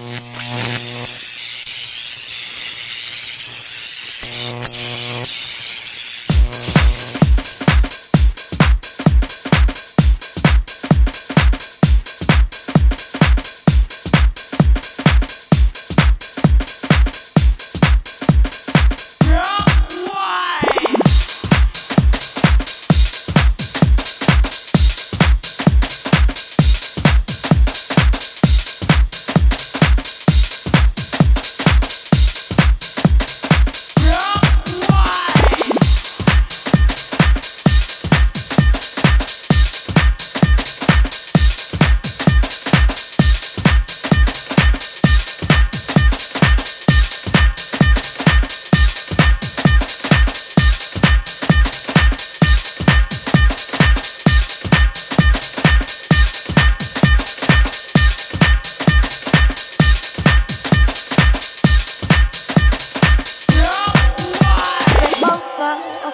you.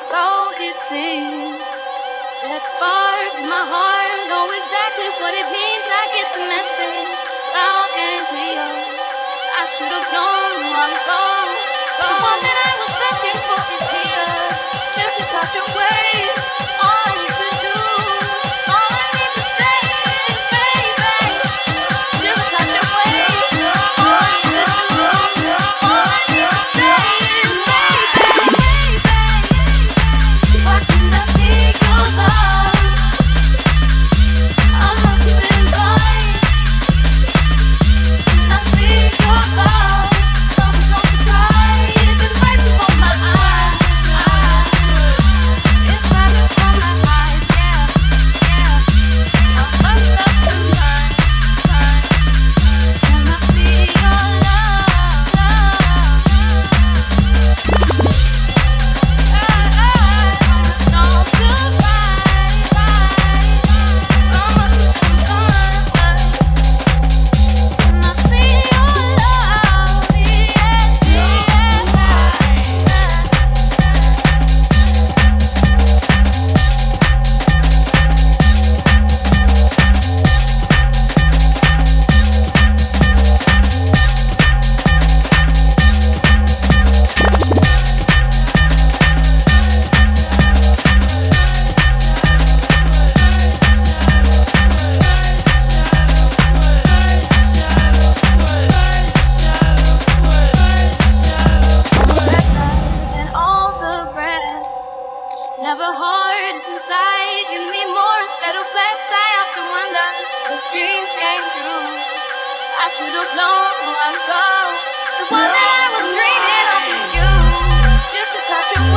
soul could sing. That spark in my heart, know exactly what it means. I get the message, loud and clear. I should have known long ago. The one that I was searching for is here. Just without your way. I should have known long ago. The one that I was dreaming of is you. Just because you're